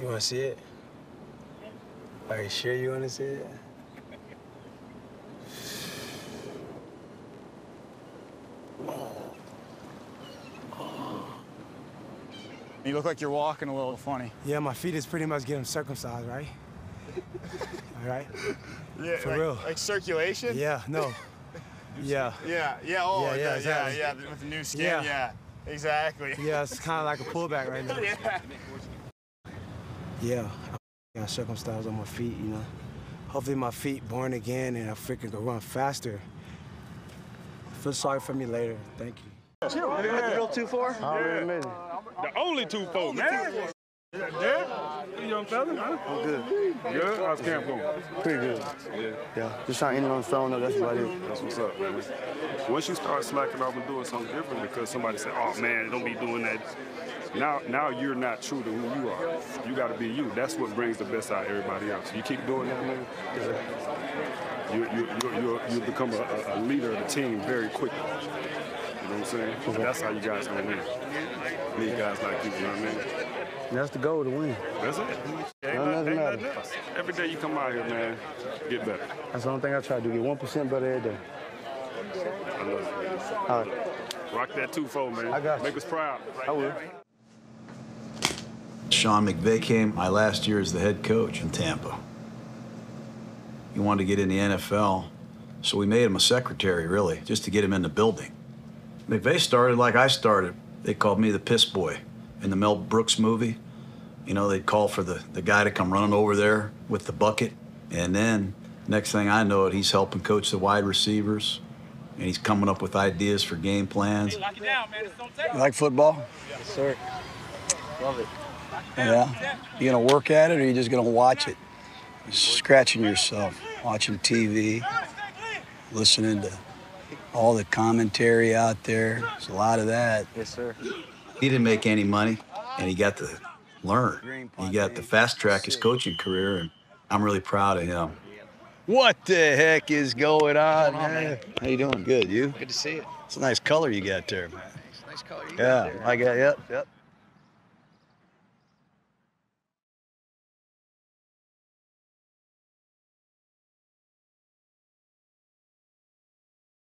You want to see it? Are you sure you want to see it? You look like you're walking a little funny. Yeah, my feet is pretty much getting circumcised, right? All right? Yeah, For like, real. Like circulation? Yeah, no. Yeah. Yeah, yeah, oh, Yeah, yeah, yeah, yeah, yeah, with the new skin, Yeah. yeah. Exactly. Yeah, it's kind of like a pullback right now. yeah. Yeah, I got circumcised on my feet, you know. Hopefully my feet born again and I freaking can run faster. Feel sorry for me later. Thank you. Have you heard the Real 2-4? I already made it. The only two folk, man. Two, Yeah, you young fella, huh? I'm good. Good. How's camp going? Pretty good. Yeah, Yeah. Just trying to end it on the phone, though. That's about it. that's what's up, man. Once you start slacking off and doing something different, because somebody said, "Oh man, don't be doing that." Now, now you're not true to who you are. You got to be you. That's what brings the best out of everybody else. You keep doing that, man. You you you you you become a, a- leader of the team very quickly. You know what I'm saying? And that's how you guys gonna win. Need guys like you. You know what I mean? That's the goal to win. That's it. Ain't, No, not- nothing ain't nothing else. Every day you come out here, man, get better. That's the only thing I try to do. Get 1% better every day. I love it. All right. Rock that two-fold, man. I got you. Make us proud. I will. Sean McVay came my last year as the head coach in Tampa. He wanted to get in the NFL, so we made him a secretary, really, just to get him in the building. McVay started like I started. They called me the piss boy in the Mel Brooks movie. You know, they'd call for the, the guy to come running over there with the bucket. And then, next thing I know it, he's helping coach the wide receivers, and he's coming up with ideas for game plans. You like football? Yes, sir. Love it. Yeah. You gonna work at it or you just gonna watch it? Just scratching yourself, watching TV, listening to all the commentary out there. There's a lot of that. Yes, sir. He didn't make any money, and he got to learn. He got to fast track his coaching career, and I'm really proud of him. What the heck is going on, man? How you doing? Good. You? Good to see you. It's a nice color you got there, man. Nice color you Yeah, I got. Yep, yep.